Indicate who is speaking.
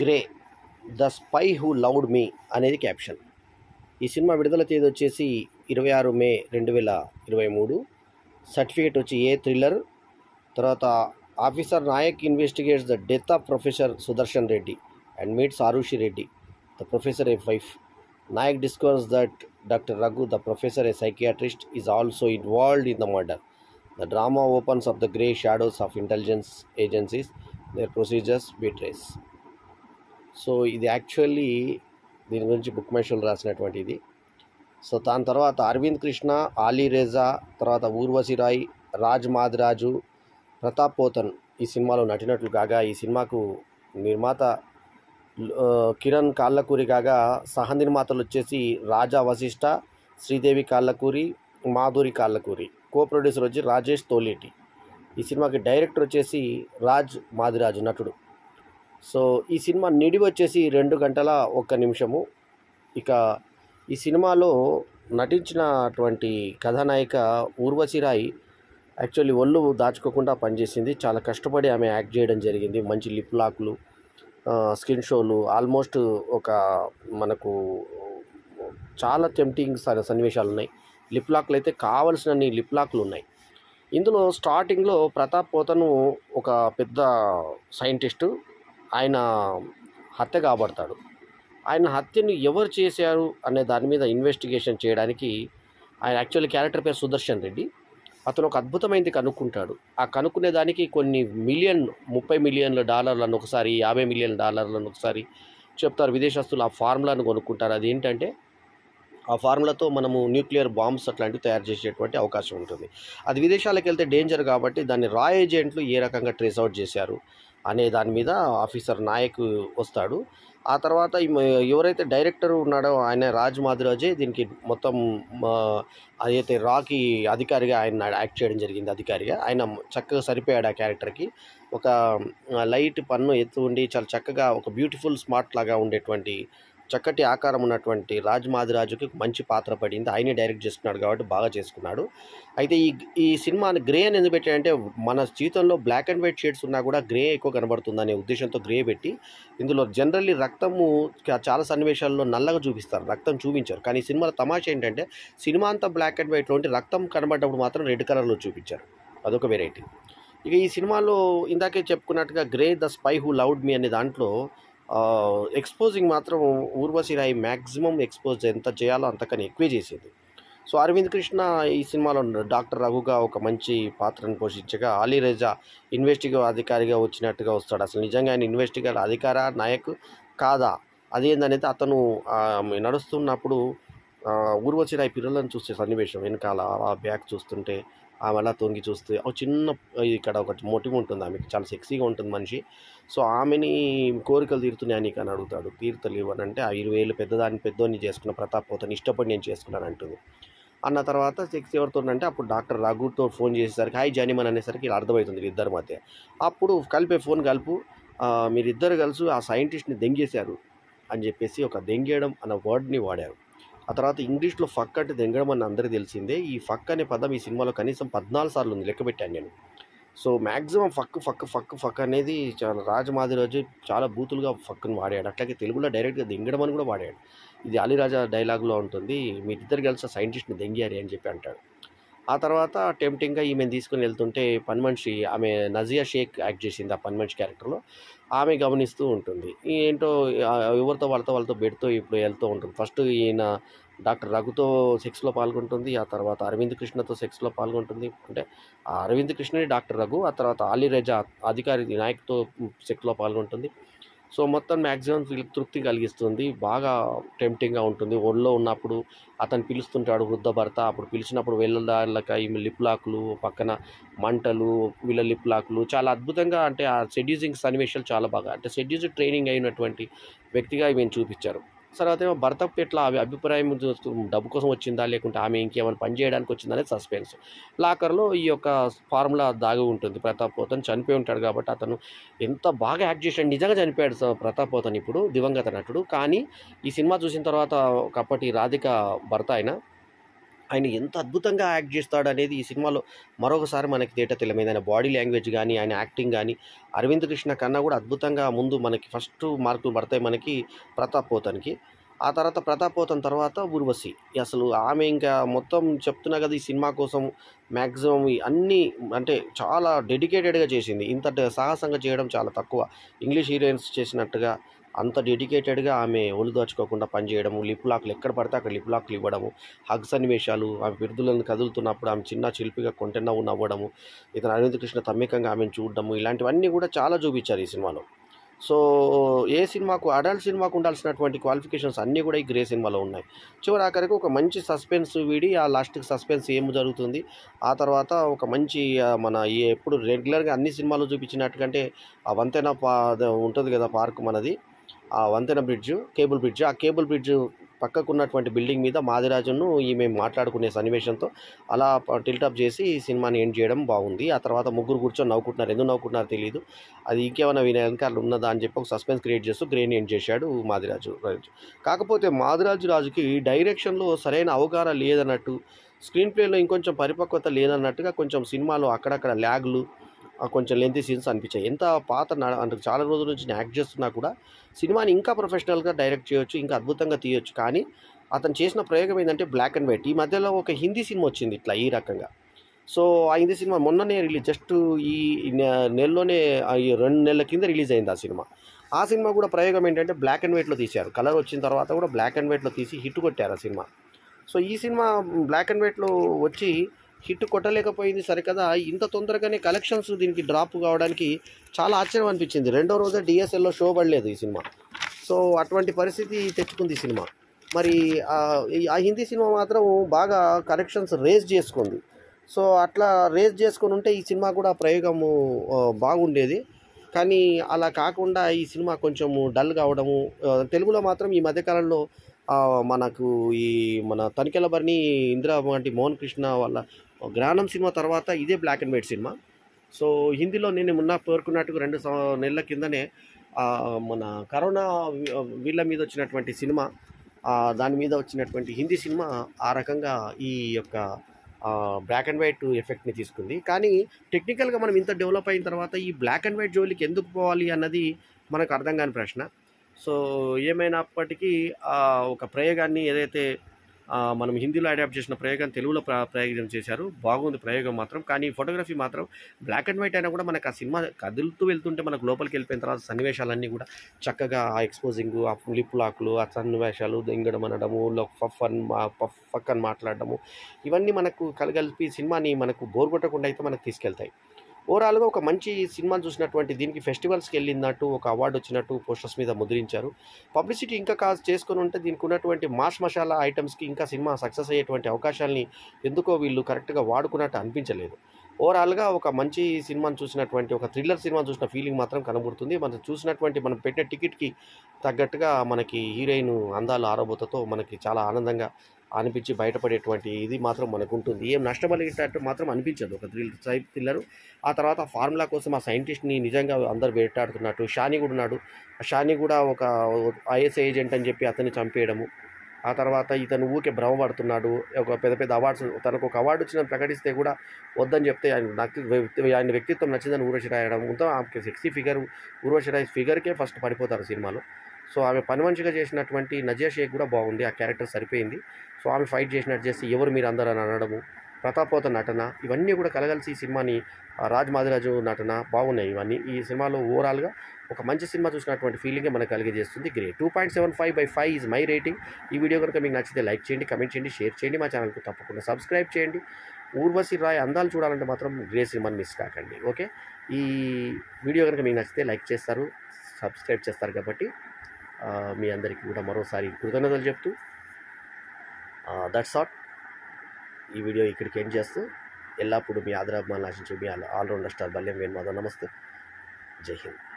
Speaker 1: Grey the spy who loved me అనేది caption. ఈ cinema విడుదల తేదీ వచ్చేసి ఇరవై ఆరు మే రెండు వేల ఇరవై మూడు. సర్టిఫికేట్ వచ్చి ఏ థ్రిల్లర్? తర్వాత officer Nayak investigates the death of professor Sudarshan Reddy and meets Arushi Reddy the professor a wife. Nayak discovers that doctor Raghu the professor a psychiatrist is also involved in the murder. The drama opens of the grey shadows of intelligence agencies their procedures betrays. So ఇది actually దీని గురించి book మైషోలు రాసినటువంటి ఇది so దాని తర్వాత అరవింద్ కృష్ణ ఆలీ రేజా తర్వాత ఊర్వశి రాయ్ రాజ్ మాదిరాజు ప్రతాప్ పోతన్ ఈ సినిమాలో నటినట్లు కాగా ఈ సినిమాకు నిర్మాత కిరణ్ కాళ్ళకూరి కాగా సహ నిర్మాతలు వచ్చేసి రాజా వశిష్ట శ్రీదేవి కాళ్ళకూరి మాధురి కాళ్ళకూరి. కో ప్రొడ్యూసర్ వచ్చి రాజేష్ తోలేటి. ఈ సినిమాకి డైరెక్టర్ వచ్చేసి రాజ్ మాదిరాజు నటుడు. సో ఈ సినిమా నిడి వచ్చేసి రెండు గంటల ఒక్క నిమిషము. ఇక ఈ సినిమాలో నటించినటువంటి కథానాయిక ఊర్వశి రాయ్ యాక్చువల్లీ ఒళ్ళు దాచుకోకుండా పనిచేసింది. చాలా కష్టపడి ఆమె యాక్ట్ చేయడం జరిగింది. మంచి లిప్ లాక్లు స్కిన్ షోలు ఆల్మోస్ట్ ఒక మనకు చాలా టెంప్టింగ్ సన్నివేశాలు ఉన్నాయి. లిప్ లాక్లు అయితే కావలసినన్ని లిప్ లాక్లు ఉన్నాయి. ఇందులో స్టార్టింగ్లో ప్రతాప్ పోతను ఒక పెద్ద సైంటిస్టు ఆయన హత్య కాబడతాడు. ఆయన హత్యను ఎవరు చేశారు అనే దాని మీద ఇన్వెస్టిగేషన్ చేయడానికి ఆయన యాక్చువల్ క్యారెక్టర్ పేరు సుదర్శన్ రెడ్డి. అతను ఒక అద్భుతమైనది కనుక్కుంటాడు. ఆ కనుక్కునే దానికి కొన్ని మిలియన్ ముప్పై మిలియన్ల డాలర్లను ఒకసారి యాభై మిలియన్ డాలర్లను ఒకసారి చెప్తారు విదేశస్తులు. ఆ ఫార్ములాను కొనుక్కుంటారు. అది ఏంటంటే ఆ ఫార్ములాతో మనము న్యూక్లియర్ బాంబ్స్ అట్లాంటివి తయారు చేసేటువంటి అవకాశం ఉంటుంది. అది విదేశాలకు వెళ్తే డేంజర్ కాబట్టి దాన్ని రా ఏజెంట్లు ఏ రకంగా ట్రేస్ అవుట్ చేశారు అనే దాని మీద ఆఫీసర్ నాయక్ వస్తాడు. ఆ తర్వాత ఎవరైతే డైరెక్టర్ ఉన్నాడో ఆయన రాజ్ మాధురాజే దీనికి మొత్తం అదైతే రాకి అధికారిగా ఆయన యాక్ట్ చేయడం జరిగింది అధికారిగా. ఆయన చక్కగా సరిపోయాడు ఆ క్యారెక్టర్కి. ఒక లైట్ పన్ను ఎత్తు ఉండి చాలా చక్కగా ఒక బ్యూటిఫుల్ స్మార్ట్ లాగా ఉండేటువంటి చక్కటి ఆకారం ఉన్నటువంటి రాజ్ మాదిరాజుకి మంచి పాత్ర పడింది. ఆయనే డైరెక్ట్ చేసుకున్నాడు కాబట్టి బాగా చేసుకున్నాడు. అయితే ఈ ఈ సినిమాని గ్రే అని ఎందుకు పెట్టాడంటే మన జీవితంలో బ్లాక్ అండ్ వైట్ షేడ్స్ ఉన్నా కూడా గ్రే ఎక్కువ కనబడుతుంది అనే ఉద్దేశంతో గ్రే పెట్టి ఇందులో జనరల్లీ రక్తము చాలా సన్నివేశాల్లో నల్లగా చూపిస్తారు. రక్తం చూపించారు. కానీ ఈ సినిమాలో తమాషా ఏంటంటే సినిమా అంతా బ్లాక్ అండ్ వైట్లో ఉంటే రక్తం కనబడ్డప్పుడు మాత్రం రెడ్ కలర్లో చూపించారు. అదొక వెరైటీ ఇక ఈ సినిమాలో ఇందాకే చెప్పుకున్నట్టుగా grey the spy who loved me అనే దాంట్లో ఎక్స్పోజింగ్ మాత్రం ఊర్వశి రాయ్ మ్యాక్సిమం ఎక్స్పోజ్ ఎంత చేయాలో అంతకని ఎక్కువే చేసేది. సో అరవింద్ కృష్ణ ఈ సినిమాలో డాక్టర్ రఘుగా ఒక మంచి పాత్రను పోషించగా అలీ రజా ఇన్వెస్టిగేటివ్ అధికారిగా వచ్చినట్టుగా వస్తాడు. అసలు నిజంగా ఆయన ఇన్వెస్టిగేట్ అధికార నాయక్ కాదా? అదేందనేది అతను నడుస్తున్నప్పుడు ఊర్వశి రాయ్ పిల్లలను చూసే సన్నివేశం వెనకాల ఆ బ్యాగ్ చూస్తుంటే ఆమె అలా తొంగి చూస్తే ఒక చిన్న ఇక్కడ ఒకటి మోటివ్ ఉంటుంది ఆమెకి చాలా సెక్సీగా ఉంటుంది మనిషి. సో ఆమెని కోరికలు తీరుతున్నాయి నీకు అని అడుగుతాడు. తీరుతలేవు అని అంటే ఆ ఇరవై ఏళ్ళు పెద్దదాన్ని పెద్దోని చేసుకున్న ప్రతాప్ పోతని ఇష్టపడి నేను చేసుకున్నాను అంటుంది. అన్న తర్వాత సెక్స్ ఎవరితో అంటే అప్పుడు డాక్టర్ రఘుతో ఫోన్ చేసేసరికి హాయ్ జానిమన్ అనేసరికి ఇలా అర్థమవుతుంది ఇద్దరి మధ్య. అప్పుడు కలిపే ఫోన్ కలుపు మీరిద్దరు కలిసి ఆ సైంటిస్ట్ని దెంగేశారు అని చెప్పేసి ఒక దెంగేయడం అన్న వర్డ్ని వాడారు. ఆ తర్వాత ఇంగ్లీష్లో ఫక్ అంటే దెంగడం అని అందరికీ తెలిసిందే. ఈ ఫక్ అనే పదం ఈ సినిమాలో కనీసం పద్నాలుగు సార్లు ఉంది లెక్క పెట్టాను నేను. So maximum fuck fuck fuck fuck అనేది చాలా రాజమాదిరాజు చాలా బూతులుగా ఫక్ను వాడాడు. అట్లాగే తెలుగులో డైరెక్ట్గా దెంగడం అని కూడా వాడాడు. ఇది అలీరాజా డైలాగ్లో ఉంటుంది మీరిద్దరు కలిసి సైంటిస్ట్ని దెంగారు అని చెప్పి అంటాడు. ఆ తర్వాత టెంప్టింగ్గా ఈమెను తీసుకుని వెళ్తుంటే పని మనిషి ఆమె నజియా షేక్ యాక్ట్ చేసింది ఆ పని మనిషి క్యారెక్టర్లో. ఆమె గమనిస్తూ ఉంటుంది. ఏంటో ఎవరితో వాళ్ళతో వాళ్ళతో బెడ్తో ఇప్పుడు వెళ్తూ ఉంటుంది. ఫస్ట్ ఈయన డాక్టర్ రఘుతో సెక్స్లో పాల్గొంటుంది. ఆ తర్వాత అరవింద్ కృష్ణతో సెక్స్లో పాల్గొంటుంది. అంటే ఆ అరవింద్ కృష్ణని డాక్టర్ రఘు. ఆ తర్వాత అలీ రెజా అధికారి నాయక్తో సెక్స్లో పాల్గొంటుంది. సో మొత్తం మ్యాక్సిమం వీళ్ళకి తృప్తి కలిగిస్తుంది. బాగా టెంప్టింగ్గా ఉంటుంది. ఒళ్ళో ఉన్నప్పుడు అతను పిలుస్తుంటాడు వృద్ధ భర్త. అప్పుడు పిలిచినప్పుడు వెళ్ళదారులక ఈమె లిప్ లాక్లు పక్కన మంటలు వీళ్ళ లిప్ లాక్లు. చాలా అద్భుతంగా అంటే ఆ సెడ్యూసింగ్ సన్నివేశాలు చాలా బాగా అంటే సెడ్యూస్ ట్రైనింగ్ అయినటువంటి వ్యక్తిగా ఈమెను చూపించారు. తర్వాత ఏమో భర్త ఎట్లా అవి అభిప్రాయం చూస్తూ డబ్బు కోసం వచ్చిందా? లేకుంటే ఆమె ఇంకేమైనా పని చేయడానికి వచ్చిందా? అనేది సస్పెన్స్ లాకర్లో ఈ యొక్క ఫార్ములా దాగి ఉంటుంది. ప్రతాప్ పోతన్ చనిపోయి ఉంటాడు కాబట్టి అతను ఎంత బాగా యాక్ట్ చేశాడు. నిజంగా చనిపోయాడు ప్రతాప్ పోతన్ ఇప్పుడు దివంగత నటుడు. కానీ ఈ సినిమా చూసిన తర్వాత ఒకప్పటి రాధిక భర్త ఆయన ఆయన ఎంత అద్భుతంగా యాక్ట్ చేస్తాడు అనేది ఈ సినిమాలో మరొకసారి మనకి తేట తెలమైంది. ఆయన బాడీ లాంగ్వేజ్ కానీ ఆయన యాక్టింగ్ కానీ అరవింద్ కృష్ణ కన్నా కూడా అద్భుతంగా ముందు మనకి ఫస్ట్ మార్కులు పడతాయి మనకి ప్రతాప్ పోతన్కి. ఆ తర్వాత ప్రతాప్ పోతన్ తర్వాత ఉర్వశి అసలు ఆమె ఇంకా మొత్తం చెప్తున్నా కదా ఈ సినిమా కోసం మ్యాక్సిమం అన్నీ అంటే చాలా డెడికేటెడ్గా చేసింది. ఇంత సాహసంగా చేయడం చాలా తక్కువ. ఇంగ్లీష్ హీరోయిన్స్ చేసినట్టుగా అంత డెడికేటెడ్గా ఆమె ఒళ్ళు దోచుకోకుండా పనిచేయడము లిప్ లాక్లు ఎక్కడ పడితే అక్కడ లిప్ లాక్లు ఇవ్వడము హగ్ సన్నివేశాలు ఆమె బిరుదులను కదులుతున్నప్పుడు ఆమె చిన్న శిల్పిగా కొంటెన్న నవ్వడము ఇతను అరవింద్ కృష్ణ తమ్మికంగా ఆమెను చూడడము ఇలాంటివన్నీ కూడా చాలా చూపించారు ఈ సినిమాలో. సో ఏ సినిమాకు అడల్ట్ సినిమాకు ఉండాల్సినటువంటి క్వాలిఫికేషన్స్ అన్నీ కూడా ఈ గ్రే సినిమాలో ఉన్నాయి. చివరి ఆఖరికి ఒక మంచి సస్పెన్స్ వీడి ఆ లాస్ట్కి సస్పెన్స్ ఏం జరుగుతుంది ఆ తర్వాత ఒక మంచి మన ఎప్పుడు రెగ్యులర్గా అన్ని సినిమాలు చూపించినట్టుకంటే ఆ వంతెన పా ఉంటుంది కదా పార్క్ మనది. ఆ వంతెన బ్రిడ్జ్ కేబుల్ బ్రిడ్జ్. ఆ కేబుల్ బ్రిడ్జ్ పక్కకున్నటువంటి బిల్డింగ్ మీద మాదిరాజును ఈమె మాట్లాడుకునే సన్నివేశంతో అలా టిల్టప్ చేసి సినిమాని ఎండ్ చేయడం బాగుంది. ఆ తర్వాత ముగ్గురు కూర్చొని నవ్వుకుంటున్నారు. ఎందుకు నవ్వుకుంటున్నారో తెలియదు అది ఇంకేమైనా వినే వెనకాల ఉన్నదా అని చెప్పి ఒక సస్పెన్స్ క్రియేట్ చేస్తూ గ్రేన్ ఎండ్ చేశాడు మాదిరాజు రాజు. కాకపోతే మాదిరాజు రాజుకి డైరెక్షన్లో సరైన అవగాహన లేదన్నట్టు స్క్రీన్ ప్లేలో ఇంకొంచెం పరిపక్వత లేదన్నట్టుగా కొంచెం సినిమాలో అక్కడక్కడ ల్యాగ్లు కొంచెం లెంతీ సీన్స్ అనిపించాయి. ఎంత పాత నా- అంటే చాలా రోజుల నుంచి నేను యాక్ట్ చేస్తున్నా కూడా సినిమాని ఇంకా ప్రొఫెషనల్గా డైరెక్ట్ చేయొచ్చు ఇంకా అద్భుతంగా తీయొచ్చు. కానీ అతను చేసిన ప్రయోగం ఏంటంటే బ్లాక్ అండ్ వైట్ ఈ మధ్యలో ఒక హిందీ సినిమా వచ్చింది ఇట్లా ఈ రకంగా. సో ఆ హిందీ సినిమా మొన్ననే రిలీజ్ జస్ట్ ఈ నెలలోనే ఈ రెండు నెలల కింద రిలీజ్ అయింది ఆ సినిమా. ఆ సినిమా కూడా ప్రయోగం ఏంటంటే బ్లాక్ అండ్ వైట్లో తీశారు. కలర్ వచ్చిన తర్వాత కూడా బ్లాక్ అండ్ వైట్లో తీసి హిట్ కొట్టారు ఆ సినిమా. సో ఈ సినిమా బ్లాక్ అండ్ వైట్లో వచ్చి హిట్ కొట్టలేకపోయింది సరికదా. ఇంత తొందరగానే కలెక్షన్స్ దీనికి డ్రాప్ కావడానికి చాలా ఆశ్చర్యం అనిపించింది. రెండో రోజే డిఎస్ఎల్లో షో పడలేదు ఈ సినిమా. సో అటువంటి పరిస్థితి తెచ్చుకుంది సినిమా. మరి ఆ హిందీ సినిమా మాత్రం బాగా కలెక్షన్స్ రేజ్ చేసుకుంది. సో అట్లా రేజ్ చేసుకొని ఉంటే ఈ సినిమా కూడా ప్రయోగము బాగుండేది. కానీ అలా కాకుండా ఈ సినిమా కొంచెము డల్ కావడము తెలుగులో మాత్రం ఈ మధ్యకాలంలో మనకు ఈ మన తనికెల భరణి ఇందిరా వంటి మోహన్ కృష్ణ వాళ్ళ గ్రానం సినిమా తర్వాత ఇదే black and white cinema. So హిందీలో నేను మొన్న పేర్కొన్నట్టుగా రెండు నెలల కిందనే మన కరోనా వీళ్ళ మీద వచ్చినటువంటి సినిమా దాని మీద వచ్చినటువంటి హిందీ సినిమా ఆ రకంగా ఈ యొక్క బ్లాక్ అండ్ వైట్ ఎఫెక్ట్ని తీసుకుంది. కానీ టెక్నికల్గా మనం ఇంత డెవలప్ అయిన తర్వాత ఈ బ్లాక్ అండ్ వైట్ జోలికి ఎందుకు పోవాలి అన్నది మనకు అర్థం కాని ప్రశ్న. సో ఏమైనప్పటికీ ఒక ప్రయోగాన్ని ఏదైతే మనం హిందీలో అడాప్ట్ చేసిన ప్రయోగం తెలుగులో ప్ర ప్రయోగం చేశారు. బాగుంది ప్రయోగం మాత్రం. కానీ ఫోటోగ్రఫీ మాత్రం బ్లాక్ అండ్ వైట్ అయినా కూడా మనకు ఆ సినిమా కదులుతూ వెళ్తుంటే మనకు లోపలికి వెళ్ళిపోయిన తర్వాత సన్నివేశాలన్నీ కూడా చక్కగా ఆ ఎక్స్పోజింగ్ ఆ లిప్ లాక్లు ఆ సన్నివేశాలు దెంగడం అనడము లో- ఫఫ్ అని పఫ్ అని మాట్లాడడము ఇవన్నీ మనకు కలగలిపి సినిమాని మనకు బోర్ కొట్టకుండా అయితే మనకు తీసుకెళ్తాయి. ఓవరాల్గా ఒక మంచి సినిమా చూసినటువంటి దీనికి ఫెస్టివల్స్కి వెళ్ళినట్టు ఒక అవార్డు వచ్చినట్టు పోస్టర్స్ మీద ముద్రించారు. పబ్లిసిటీ ఇంకా కాజ్ చేసుకుని ఉంటే దీనికి ఉన్నటువంటి మాస్ మసాలా ఐటమ్స్కి ఇంకా సినిమా సక్సెస్ అయ్యేటువంటి అవకాశాలని ఎందుకో వీళ్ళు కరెక్ట్గా వాడుకున్నట్టు అనిపించలేదు. ఓవరాల్గా ఒక మంచి సినిమాను చూసినటువంటి ఒక థ్రిల్లర్ సినిమా చూసిన ఫీలింగ్ మాత్రం కనబడుతుంది. మనం చూసినటువంటి మనం పెట్టిన టికెట్కి తగ్గట్టుగా మనకి హీరోయిన్ అందాలు ఆరబోతతో మనకి చాలా ఆనందంగా అనిపించి బయటపడేటువంటి ఇది మాత్రం మనకు ఉంటుంది ఏం నష్టపలిగేటట్టు మాత్రం అనిపించదు ఒక థ్రిల్ సైడ్ థ్రిల్లర్. ఆ తర్వాత ఫార్ములా కోసం ఆ సైంటిస్ట్ని నిజంగా అందరు వేటాడుతున్నట్టు షాని కూడా ఉన్నాడు. షాని కూడా ఒక ఐఎస్ ఏజెంట్ అని చెప్పి అతన్ని చంపేయడము. ఆ తర్వాత ఇతను ఊకే భ్రమపడుతున్నాడు ఒక పెద్ద పెద్ద అవార్డ్స్ తనకు ఒక అవార్డు వచ్చిన ప్రకటిస్తే కూడా వద్దని చెప్తే ఆయన నాకు వ్యక్తి- ఆయన వ్యక్తిత్వం నచ్చిందని ఊర్వశి రాయడం మొత్తం ఆమెకి సెక్సీ ఫిగర్ ఊర్వశి రాయ్ ఫిగర్కే ఫస్ట్ పడిపోతారు సినిమాలో. సో ఆమె పని మనిషిగా చేసినటువంటి నజియా షేక్ కూడా బాగుంది. ఆ క్యారెక్టర్ సరిపోయింది. సో ఆమె ఫైట్ చేసినట్టు చేసి ఎవరు మీరు అందరూ అని అనడము ప్రతాపోత నటన ఇవన్నీ కూడా కలగలిసి ఈ సినిమాని రాజ్ మాదిరాజు నటన బాగున్నాయి ఇవన్నీ. ఈ సినిమాలో ఓవరాల్గా ఒక మంచి సినిమా చూసినటువంటి ఫీలింగే మనకు కలిగజేస్తుంది. Great two point seven five by five is my rating ఈ వీడియో కనుక మీకు నచ్చితే లైక్ చేయండి కమెంట్ చేయండి షేర్ చేయండి మా ఛానల్కు తప్పకుండా సబ్స్క్రైబ్ చేయండి. ఊర్వశి రాయ్ అందాలు చూడాలంటే మాత్రం గ్రే సినిమాని మిస్ కాకండి. ఓకే? ఈ వీడియో కనుక మీకు నచ్చితే లైక్ చేస్తారు సబ్స్క్రైబ్ చేస్తారు కాబట్టి మీ అందరికీ కూడా మరోసారి కృతజ్ఞతలు చెప్తూ దట్స్ ఆట్ ఈ వీడియో ఇక్కడికి ఎండ్ చేస్తూ ఎల్లప్పుడూ మీ ఆదరాభిమానులు ఆశించే మీ all allrounder star Balyam Venumadhav. నమస్తే. జై హింద్.